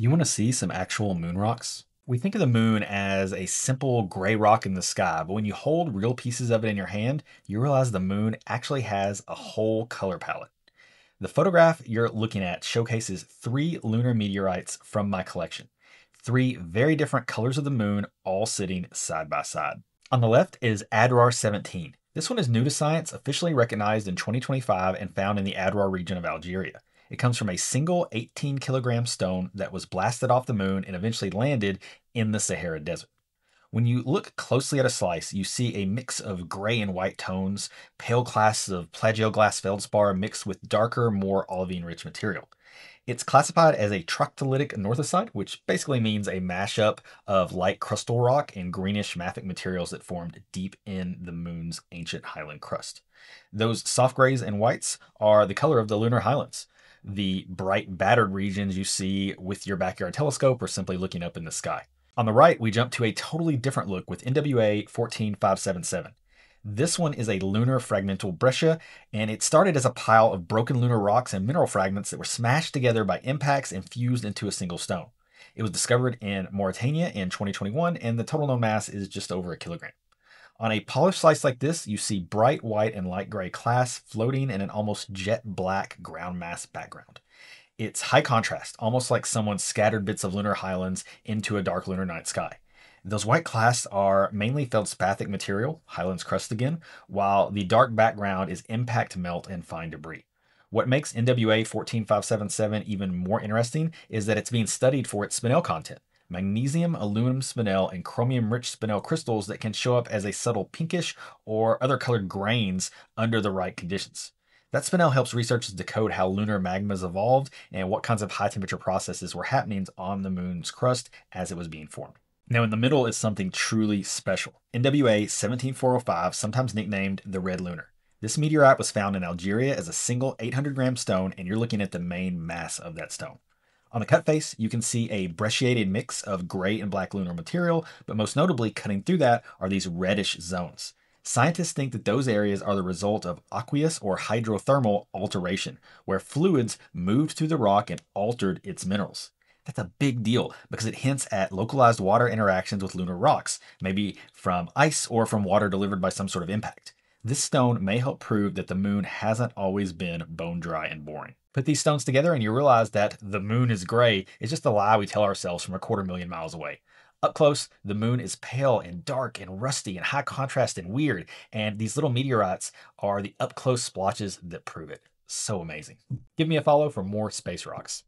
Do you want to see some actual moon rocks? We think of the moon as a simple gray rock in the sky, but when you hold real pieces of it in your hand, you realize the moon actually has a whole color palette. The photograph you're looking at showcases three lunar meteorites from my collection. Three very different colors of the moon all sitting side by side. On the left is Adrar 17. This one is new to science, officially recognized in 2025 and found in the Adrar region of Algeria. It comes from a single 18 kilogram stone that was blasted off the moon and eventually landed in the Sahara Desert. When you look closely at a slice, you see a mix of gray and white tones, pale clasts of plagioclase feldspar mixed with darker, more olivine rich material. It's classified as a troctolitic anorthosite, which basically means a mashup of light crustal rock and greenish mafic materials that formed deep in the moon's ancient highland crust. Those soft grays and whites are the color of the lunar highlands the bright battered regions you see with your backyard telescope or simply looking up in the sky. On the right, we jump to a totally different look with NWA 14577. This one is a lunar fragmental breccia, and it started as a pile of broken lunar rocks and mineral fragments that were smashed together by impacts and fused into a single stone. It was discovered in Mauritania in 2021, and the total known mass is just over a kilogram. On a polished slice like this, you see bright white and light gray clasts floating in an almost jet black ground mass background. It's high contrast, almost like someone scattered bits of lunar highlands into a dark lunar night sky. Those white clasts are mainly feldspathic material, highlands crust again, while the dark background is impact melt and fine debris. What makes NWA 14577 even more interesting is that it's being studied for its spinel content magnesium, aluminum spinel, and chromium rich spinel crystals that can show up as a subtle pinkish or other colored grains under the right conditions. That spinel helps researchers decode how lunar magmas evolved and what kinds of high temperature processes were happening on the moon's crust as it was being formed. Now, in the middle is something truly special. NWA 17405, sometimes nicknamed the Red Lunar. This meteorite was found in Algeria as a single 800 gram stone, and you're looking at the main mass of that stone. On the cut face, you can see a brecciated mix of gray and black lunar material, but most notably cutting through that are these reddish zones. Scientists think that those areas are the result of aqueous or hydrothermal alteration, where fluids moved through the rock and altered its minerals. That's a big deal because it hints at localized water interactions with lunar rocks, maybe from ice or from water delivered by some sort of impact. This stone may help prove that the moon hasn't always been bone dry and boring. Put these stones together and you realize that the moon is gray is just a lie we tell ourselves from a quarter million miles away. Up close, the moon is pale and dark and rusty and high contrast and weird, and these little meteorites are the up close splotches that prove it. So amazing. Give me a follow for more space rocks.